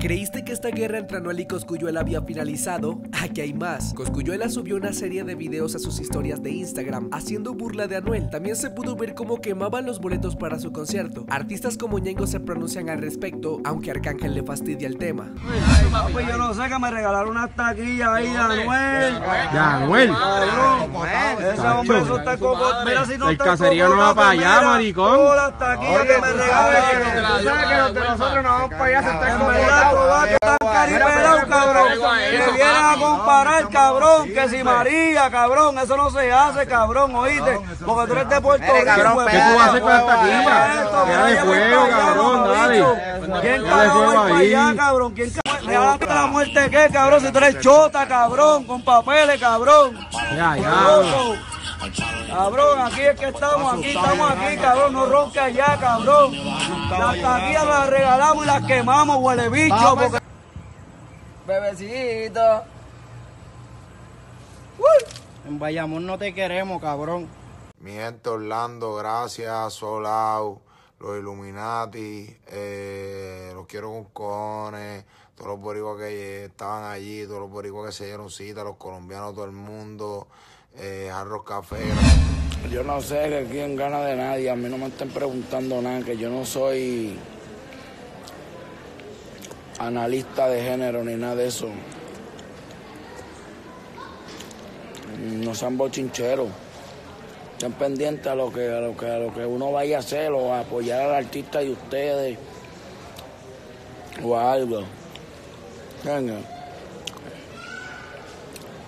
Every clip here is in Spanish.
¿Creíste que esta guerra entre Anuel y Coscuyuela había finalizado? Aquí hay más. Coscuyuela subió una serie de videos a sus historias de Instagram haciendo burla de Anuel. También se pudo ver cómo quemaban los boletos para su concierto. Artistas como Ñengo se pronuncian al respecto, aunque Arcángel le fastidia el tema. Pues yo no sé que me regalaron una taquilla ahí de Anuel. De Anuel. Cabrón. Ese hombre, eso está coco. Mira si no El caserío no va para allá, maricón. Todas las taquillas que me regalaron. Tú sabes que los de nosotros no vamos para allá, se está Todas que están caripelados, cabrón. Que vienen a comparar, cabrón. Que si María, cabrón. Eso no se hace, cabrón, oíste. Porque tú eres de Puerto Rico. cabrón, pues, ¿qué tú hacer con esta de vaya fuego, cabrón, dale. ¿Quién Dale ahí. allá, cabrón? ¿Quién carajo? ¿Regalarte la muerte qué, cabrón? Si tú eres chota, cabrón, con papeles, cabrón. Ya, ya. Cabrón, aquí es que estamos, aquí estamos aquí, cabrón, no ronca allá, cabrón. Las taquillas las regalamos y las quemamos, huele bicho, porque... Bebecito. En Bayamón no te queremos, cabrón. Mi gente Orlando, gracias, Solau, los Illuminati, eh, los quiero con cojones, todos los boricuas que estaban allí, todos los boricuas que se dieron cita, los colombianos, todo el mundo, eh, Arroz Café. Yo no sé que quién gana de nadie, a mí no me estén preguntando nada, que yo no soy analista de género ni nada de eso. No sean bochincheros. Estén pendientes a lo que a lo que a lo que uno vaya a hacer o a apoyar al artista de ustedes o a algo. Venga.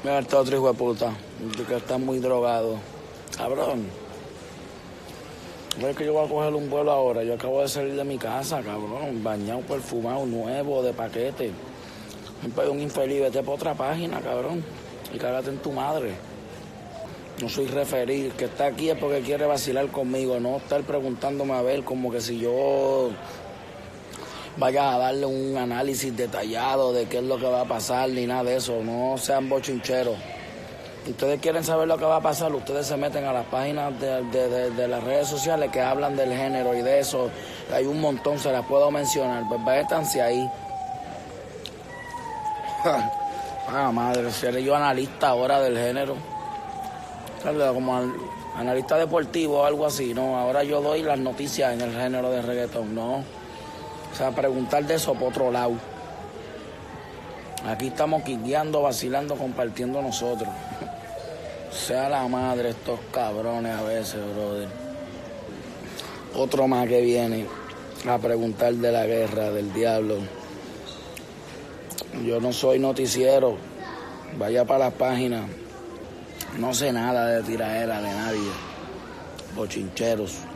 Mira este otro hijo de puta, que está muy drogado. Cabrón. ¿Ves que yo voy a coger un vuelo ahora? Yo acabo de salir de mi casa, cabrón. Bañado, perfumado, nuevo, de paquete. Pe- un infeliz, vete por otra página, cabrón. Y cágate en tu madre. No soy referir. Que está aquí es porque quiere vacilar conmigo. No estar preguntándome a ver como que si yo vaya a darle un análisis detallado de qué es lo que va a pasar ni nada de eso. No sean bochincheros. Ustedes quieren saber lo que va a pasar, ustedes se meten a las páginas de, de- de- de las redes sociales que hablan del género y de eso. Hay un montón, se las puedo mencionar. Pues váyanse ahí. ah, madre, seré yo analista ahora del género. Como al- analista deportivo o algo así, ¿no? Ahora yo doy las noticias en el género de reggaetón, ¿no? O sea, preguntar de eso por otro lado. Aquí estamos quiqueando, vacilando, compartiendo nosotros. Sea la madre estos cabrones a veces, brother. Otro más que viene a preguntar de la guerra, del diablo. Yo no soy noticiero. Vaya para las páginas. No sé nada de tiraera de nadie. Bochincheros.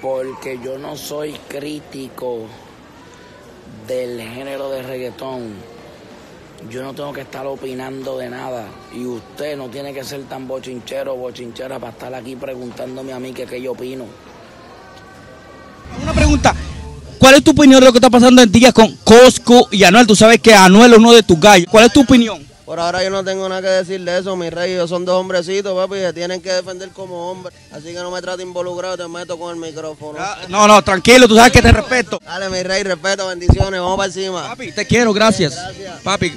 Porque yo no soy crítico del género de reggaetón. Yo no tengo que estar opinando de nada. Y usted no tiene que ser tan bochinchero o bochinchera para estar aquí preguntándome a mí qué yo opino. Una pregunta. ¿Cuál es tu opinión de lo que está pasando en Díaz con Cosco y Anuel? Tú sabes que Anuel es uno de tus gallos. ¿Cuál es tu opinión? Por ahora yo no tengo nada que decir de eso, mi rey. Ellos son dos hombrecitos, papi, y se tienen que defender como hombres. Así que no me trate involucrado, te meto con el micrófono. No, no, tranquilo, tú sabes que te respeto. Dale, mi rey, respeto, bendiciones, vamos para encima. Papi, te quiero, gracias. Gracias. Papi,